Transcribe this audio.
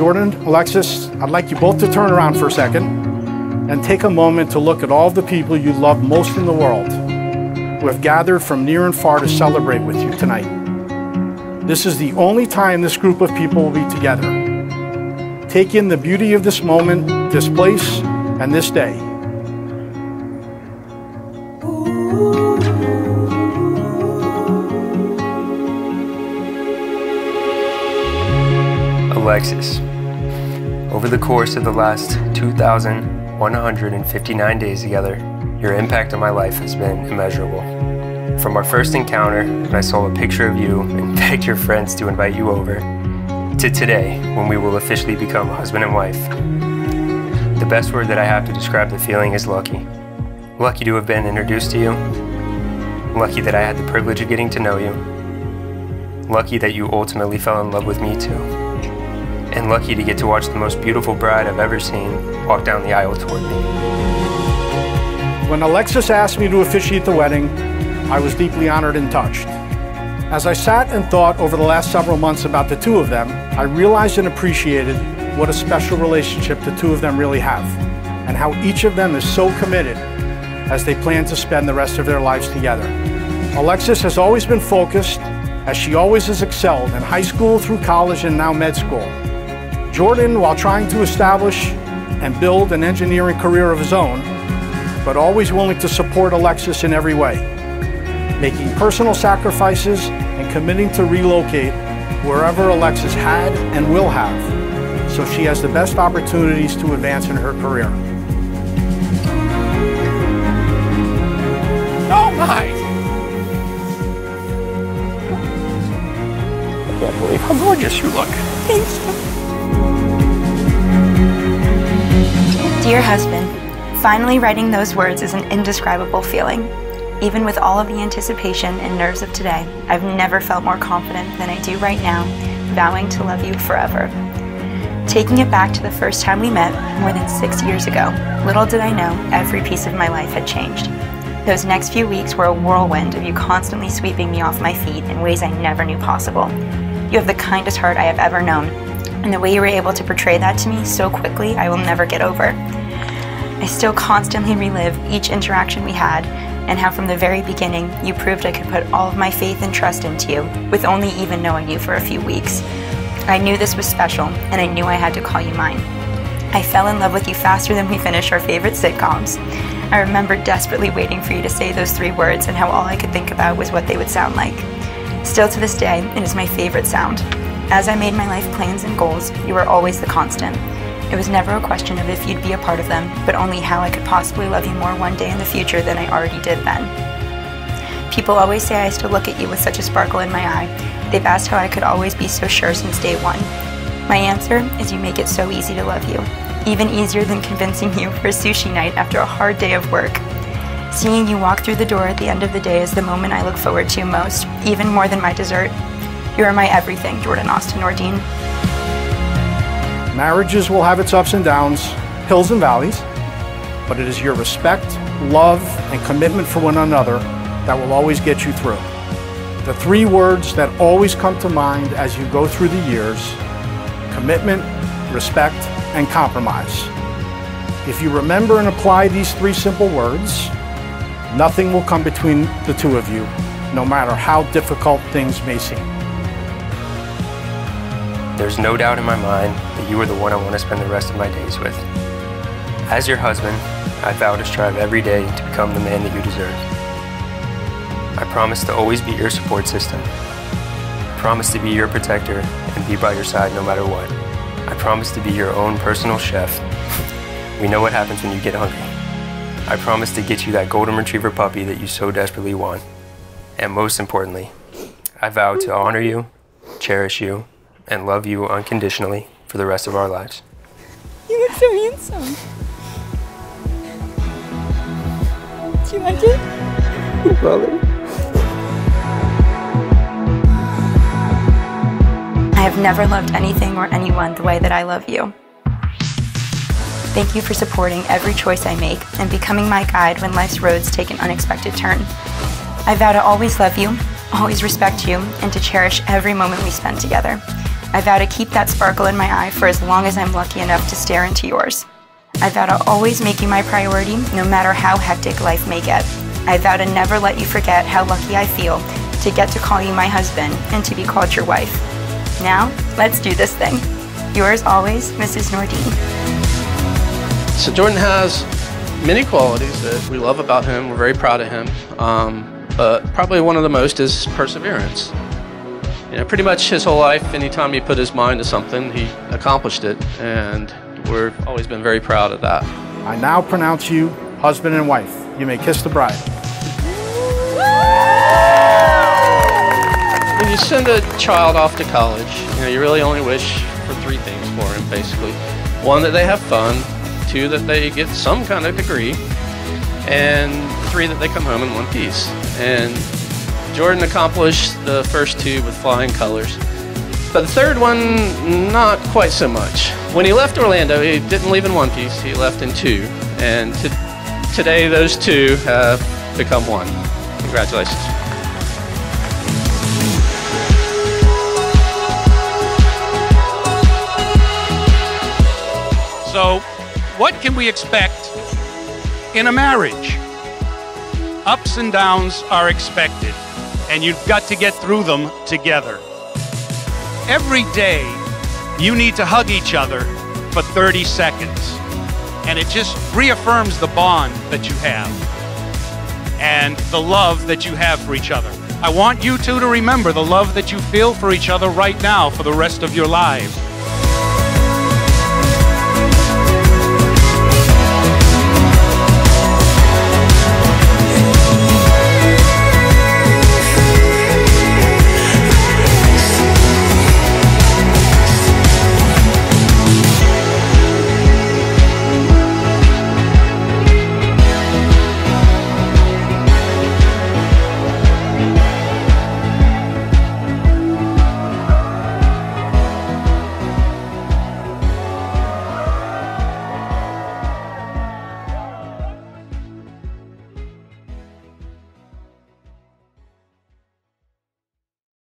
Jordan, Alexis, I'd like you both to turn around for a second and take a moment to look at all the people you love most in the world who have gathered from near and far to celebrate with you tonight. This is the only time this group of people will be together. Take in the beauty of this moment, this place, and this day. Alexis, over the course of the last 2,159 days together, your impact on my life has been immeasurable. From our first encounter, when I saw a picture of you and begged your friends to invite you over, to today, when we will officially become husband and wife. The best word that I have to describe the feeling is lucky. Lucky to have been introduced to you. Lucky that I had the privilege of getting to know you. Lucky that you ultimately fell in love with me too. And lucky to get to watch the most beautiful bride I've ever seen walk down the aisle toward me. When Alexis asked me to officiate the wedding, I was deeply honored and touched. As I sat and thought over the last several months about the two of them, I realized and appreciated what a special relationship the two of them really have, and how each of them is so committed as they plan to spend the rest of their lives together. Alexis has always been focused, as she always has excelled in high school through college and now med school. Jordan, while trying to establish and build an engineering career of his own, but always willing to support Alexis in every way making personal sacrifices and committing to relocate wherever Alexis had and will have, so she has the best opportunities to advance in her career. Oh my! I can't believe how gorgeous you look. Thanks. Dear husband, finally writing those words is an indescribable feeling. Even with all of the anticipation and nerves of today, I've never felt more confident than I do right now, vowing to love you forever. Taking it back to the first time we met, more than six years ago, little did I know every piece of my life had changed. Those next few weeks were a whirlwind of you constantly sweeping me off my feet in ways I never knew possible. You have the kindest heart I have ever known, and the way you were able to portray that to me so quickly, I will never get over. I still constantly relive each interaction we had and how from the very beginning you proved I could put all of my faith and trust into you, with only even knowing you for a few weeks. I knew this was special, and I knew I had to call you mine. I fell in love with you faster than we finished our favorite sitcoms. I remember desperately waiting for you to say those three words and how all I could think about was what they would sound like. Still to this day, it is my favorite sound. As I made my life plans and goals, you were always the constant. It was never a question of if you'd be a part of them, but only how I could possibly love you more one day in the future than I already did then. People always say I still look at you with such a sparkle in my eye. They've asked how I could always be so sure since day one. My answer is you make it so easy to love you, even easier than convincing you for a sushi night after a hard day of work. Seeing you walk through the door at the end of the day is the moment I look forward to most, even more than my dessert. You are my everything, Jordan Austin Nordine. Marriages will have its ups and downs, hills and valleys, but it is your respect, love, and commitment for one another that will always get you through. The three words that always come to mind as you go through the years commitment, respect, and compromise. If you remember and apply these three simple words, nothing will come between the two of you, no matter how difficult things may seem. There's no doubt in my mind that you are the one I want to spend the rest of my days with. As your husband, I vow to strive every day to become the man that you deserve. I promise to always be your support system. I promise to be your protector and be by your side no matter what. I promise to be your own personal chef. we know what happens when you get hungry. I promise to get you that golden retriever puppy that you so desperately want. And most importantly, I vow to honor you, cherish you, and love you unconditionally for the rest of our lives. You look so handsome. Do you like it? Brother. I have never loved anything or anyone the way that I love you. Thank you for supporting every choice I make and becoming my guide when life's roads take an unexpected turn. I vow to always love you, always respect you, and to cherish every moment we spend together. I vow to keep that sparkle in my eye for as long as I'm lucky enough to stare into yours. I vow to always make you my priority, no matter how hectic life may get. I vow to never let you forget how lucky I feel to get to call you my husband and to be called your wife. Now, let's do this thing. Yours always, Mrs. Nordine. So Jordan has many qualities that we love about him. We're very proud of him. Um, but probably one of the most is perseverance. You know, pretty much his whole life, anytime he put his mind to something, he accomplished it. And we've always been very proud of that. I now pronounce you husband and wife. You may kiss the bride. When you send a child off to college, you know, you really only wish for three things for him, basically. One, that they have fun. Two, that they get some kind of degree. And three, that they come home in one piece. And Jordan accomplished the first two with flying colors. But the third one, not quite so much. When he left Orlando, he didn't leave in one piece, he left in two. And to, today, those two have become one. Congratulations. So, what can we expect in a marriage? Ups and downs are expected, and you've got to get through them together. Every day, you need to hug each other for 30 seconds, and it just reaffirms the bond that you have and the love that you have for each other. I want you two to remember the love that you feel for each other right now for the rest of your lives.